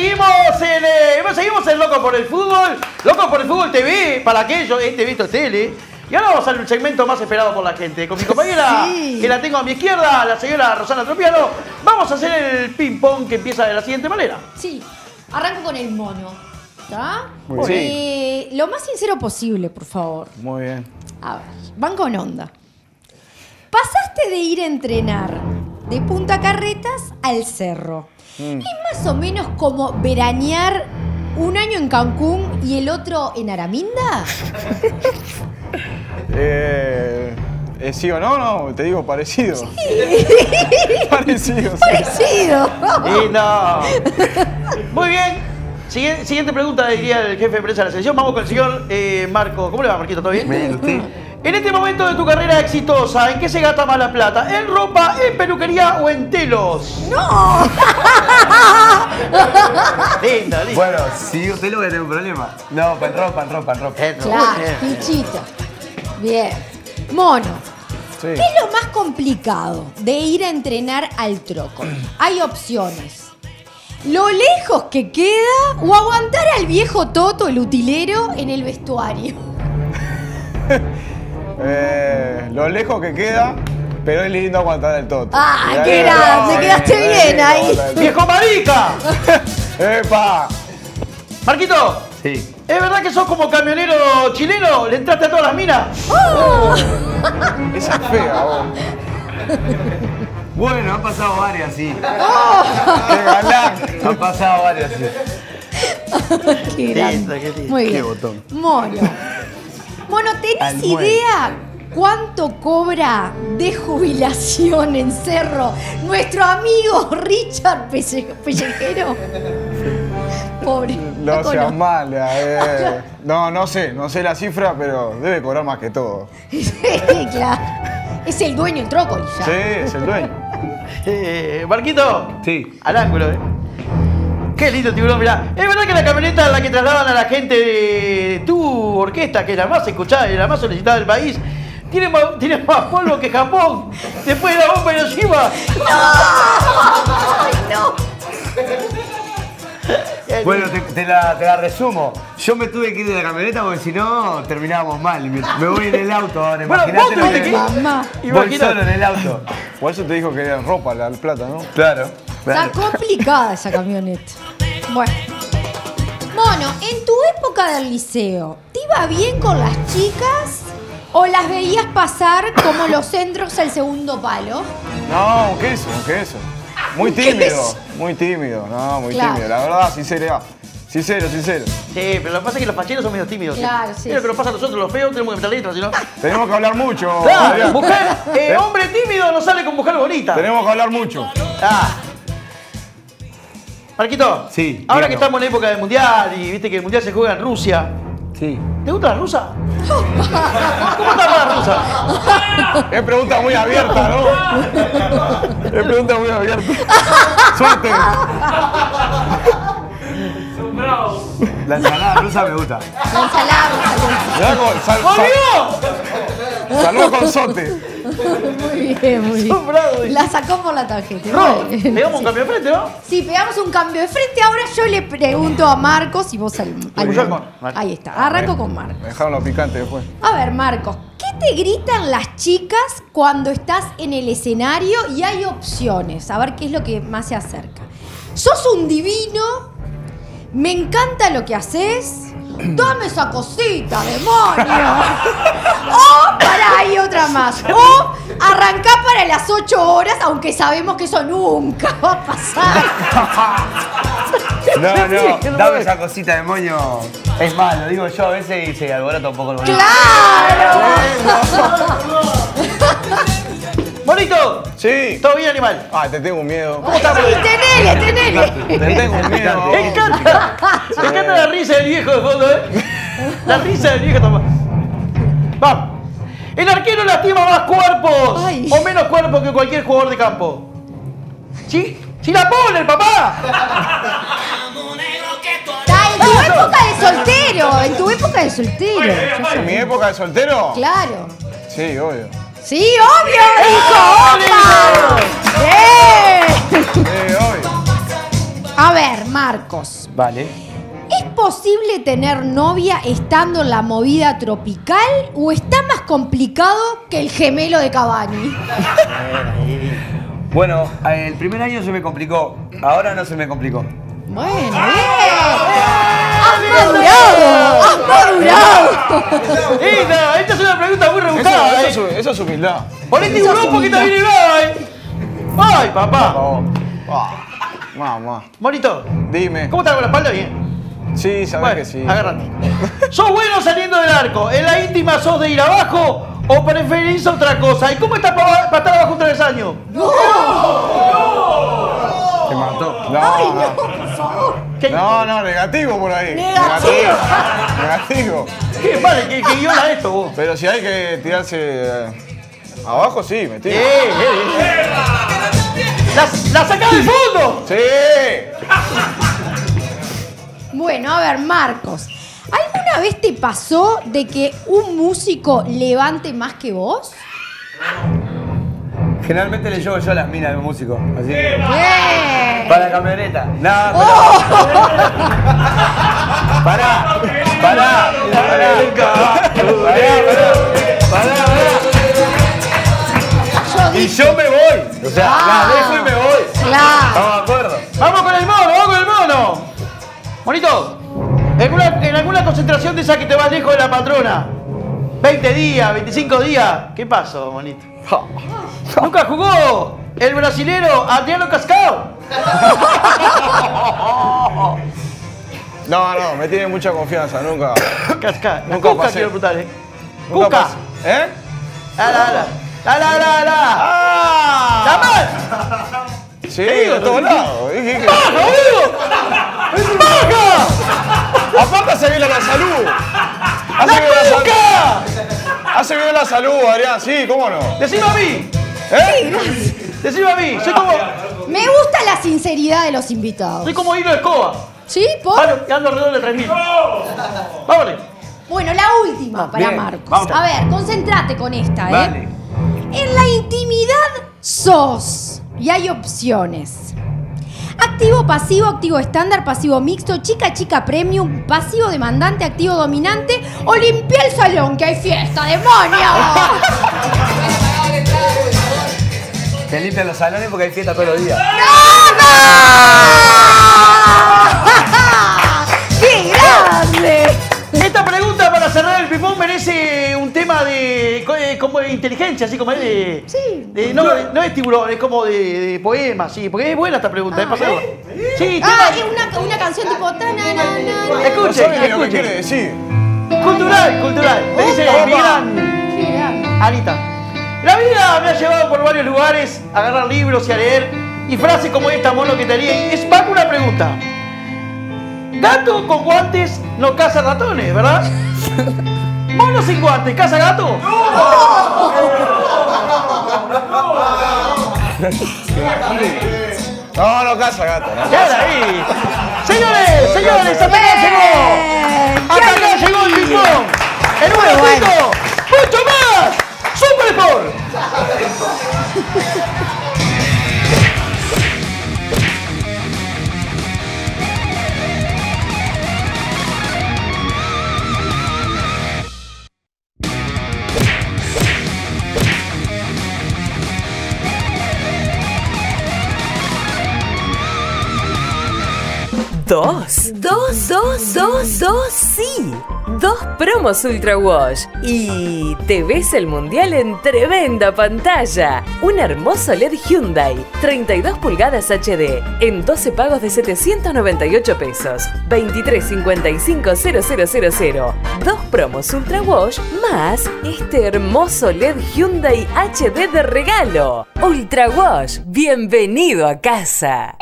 seguimos en, eh, seguimos en Loco por el Fútbol. Loco por el Fútbol TV, para aquellos, este visto es tele. Y ahora vamos al segmento más esperado por la gente. Con mi compañera, Sí. que la tengo a mi izquierda, la señora Rosana Tropiano, vamos a hacer el ping-pong que empieza de la siguiente manera. Sí, arranco con el mono. ¿Está? Muy bien. Eh, lo más sincero posible, por favor. Muy bien. A ver, van con onda. Pasaste de ir a entrenar de Punta Carretas al cerro. Mm. Es más o menos como veranear un año en Cancún y el otro en Araminda. Eh, eh, ¿Sí o no? No, te digo parecido. parecido. sí. Parecido. Lindo. Muy bien. Siguiente, siguiente pregunta, diría el jefe de prensa de la selección. Vamos con el señor eh, Marco. ¿Cómo le va, Marquito? ¿Todo bien? Bien, ¿usted? En este momento de tu carrera exitosa, ¿en qué se gasta más la plata? ¿En ropa, en peluquería o en telos? ¡No! Linda, linda. Bueno, si usted lo voy a tener un problema. No, en ropa, en ropa, en ropa. Claro, bien. fichita. Bien. Mono. Sí. ¿Qué es lo más complicado de ir a entrenar al troco? Hay opciones. Lo lejos que queda o aguantar al viejo Toto, el utilero, en el vestuario. Eh, lo lejos que queda, pero es lindo aguantar el toto. ¡Ah, Mirá qué grande! no, Quedaste bien ahí. ¡Viejo marica! ¡Epa! Marquito, Sí. ¿es verdad que sos como camionero chileno? ¿Le entraste a todas las minas? Esa es fea, vos. Bueno, han pasado varias, sí. ¡Qué galán! Han pasado varias, sí. ¡Qué grande! qué lindo. Muy Qué bien. botón. Mono. Mono, ¿tenés Almuerzo. idea cuánto cobra de jubilación en Cerro nuestro amigo Richard Pelle- Pellejero? Pobre. No ¿o seas mala, eh. No, no sé, no sé la cifra, pero debe cobrar más que todo. Sí, claro. Es el dueño del trócoli ya. Sí, es el dueño. Eh, Marquito, Sí. al ángulo, ¿eh? Qué lindo tiburón, mirá. Es verdad que la camioneta en la que trasladan a la gente de tu orquesta, que es la más escuchada y la más solicitada del país, tiene más, tiene más polvo que Japón. Después de la bomba de Hiroshima. Ay, no. Bueno, te, te la, te la resumo. Yo me tuve que ir de la camioneta porque si no terminábamos mal. Me, me voy en el auto ahora. Bueno, vos tuviste que- que- Mamá. Voy solo en el auto. Por eso te dijo que era ropa la plata, ¿no? Claro. Está complicada esa camioneta. Bueno. Mono, en tu época del liceo, ¿te iba bien con las chicas o las veías pasar como los centros al segundo palo? No, un queso, un queso. Muy Un tímido, queso. muy tímido, no, muy Claro. tímido. La verdad, sinceridad. Sincero, sincero. Sí, pero lo que pasa es que los facheros son medio tímidos. Claro, sí, Es lo que nos pasa a nosotros, los feos, tenemos que meter letras, si no. Tenemos que hablar mucho. Claro, mujer, eh, hombre tímido no sale con mujer bonita. Tenemos que hablar mucho. Ah. Marquito, Sí, ahora que estamos en época del mundial y viste que el mundial se juega en Rusia, Sí. ¿te gusta la rusa? ¿Cómo está la rusa? Es pregunta muy abierta, ¿no? Es pregunta muy abierta. Suerte. La ensalada rusa me gusta. La ensalada. Mirá cómo- sal- ¡Volvió! sal- Salud con sote. Muy bien, muy bien. La sacó por la tarjeta. Le damos un cambio de frente, ¿no? Sí, pegamos un cambio de frente. Ahora yo le pregunto a Marcos y vos al. al yo. Marcos. Ahí está. Arranco con Marcos. Me dejaron lo picante después. A ver, Marcos, ¿qué te gritan las chicas cuando estás en el escenario y hay opciones? A ver qué es lo que más se acerca. sos un divino, me encanta lo que haces. Dame esa cosita, demonio. O, pará, hay otra más. O arrancá para las 8 horas, aunque sabemos que eso nunca va a pasar. No, no, ¿Qué lo dame esa cosita de moño. Es malo, digo yo a veces y se alborota un poco el. ¡Claro! ¡Bonito! Sí. ¿Todo bien, animal? Ay, te tengo un miedo. ¿Cómo estamos? ¡Tenele, tenele! Te tengo un miedo. Me encanta. Me encanta la risa del viejo de fondo, ¿eh? La risa del viejo también. Vamos. El arquero lastima más cuerpos Ay. o menos cuerpos que cualquier jugador de campo. ¿Sí? ¡Sí la pone el papá! Ah, en tu época de soltero, en tu época de soltero. ¿En mi época de soltero? Claro. Sí, obvio. Sí, obvio, hijo, opa. ¡Eh! Sí, obvio. A ver, Marco. Vale. ¿Es posible tener novia estando en la movida tropical o está más complicado que el gemelo de Cavani? Bueno, el primer año se me complicó. Ahora no se me complicó. Bueno, bien. ¡Has madurado! ¡Has madurado! Esta, esta es una pregunta muy rebuscada. eso, ¿eh? es- eso es humildad. Ponete es tiburón porque te viene Ibai. ¡Ay, papá! Oh. Ah, Mamá. Monito, Dime. ¿cómo estás con la espalda? Bien. Sí, sabes Bueno, que sí. agárrate. ¿Sos bueno saliendo del arco? ¿En la íntima sos de ir abajo o preferís otra cosa? ¿Y cómo estás para, estar abajo un travesaño? Te mató. No, ¡Ay, no. no, por favor! ¿Qué, No, no, negativo por ahí. Negativo. Negativo. qué vale que, que guiona esto vos? Pero si hay que tirarse eh, abajo, sí, me tiro. eh, eh. ¡La, la sacás del fondo! Sí. Bueno, a ver, Marcos. ¿Alguna vez te pasó de que un músico levante más que vos? Generalmente le llevo yo a las minas de músico. Así que. Bien. Para la camioneta. No. Oh. Pará, pará, pará. Pará, pará, pará. Y yo me voy. O sea, Ah. la dejo y me voy. Claro. ¿Estamos de acuerdo? ¡Vamos con el mono! ¡Vamos con el mono! Monito, en una, en alguna concentración de esa que te vas lejos de la patrona, 20 días, 25 días, ¿qué pasó, monito? ¿Nunca jugó el brasilero Adriano Cascao? No, no, me tiene mucha confianza, nunca. Cascao. Nunca Cuca pasé. quiero preguntar, ¿eh? nunca Cuca. pasé. ¿Eh? La, la, la. La, la, la, la. ¡Ah! ¡La! Sí, Te digo, de todos lados. Dije que- ¡Baja, boludo! ¡Baja! Aparte hace bien a la salud. Hace ¡La bien a la salud. cuca! Hace bien a la salud, Adrián, sí, ¿cómo no? Decime a mí, ¿Eh? decime a mí, soy como, Me gusta la sinceridad de los invitados. soy como hilo de escoba. ¿Sí? ¿Por? Ando, ando alrededor de 3000. Vámonos. Bueno, la última para Bien, Marcos. vamos. A ver, concéntrate con esta, ¿eh? Vale. En la intimidad sos. Y hay opciones. Activo, pasivo, activo estándar, pasivo mixto, chica, chica premium, pasivo demandante, activo dominante o limpia el salón que hay fiesta, demonio. Te limpian los salones porque hay fiesta todos los días. ¡Qué grande! Esta pregunta para cerrar el pipón merece un tema de eh, como de inteligencia, así como es de. Sí. de- no, de- no es tiburón, es como de, de poema, sí. Porque es buena esta pregunta, es Ah, pasarla. Sí, Ah, tema- es una, una canción tipo. ta, na, na, na, na. No Escuche, que escuche. Cultural, cultural. Me dice mi gran Qué grande. Anita. La vida me ha llevado por varios lugares a agarrar libros y a leer. Y frases como esta, mono, que te haría. Es con una pregunta. Gato con guantes no caza ratones, ¿verdad? Mono sin guantes, ¿caza gato? No, no casa, gato. ¿no? ¿Qué era ahí? Señores, señores, hasta acá llegó. Hasta acá llegó el ping-pong. Dos. Dos, dos, dos, dos, sí. Dos promos Ultra Wash. Y te ves el mundial en tremenda pantalla. Un hermoso LED Hyundai. 32 pulgadas HD. En 12 pagos de 798 pesos. 23550000. Dos promos Ultra Wash más este hermoso LED Hyundai HD de regalo. Ultra Wash, bienvenido a casa.